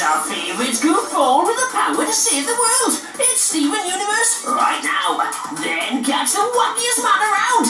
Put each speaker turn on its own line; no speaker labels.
It's our favourite goofball with the power to save the world. It's Steven Universe right now. Then catch the wackiest man around.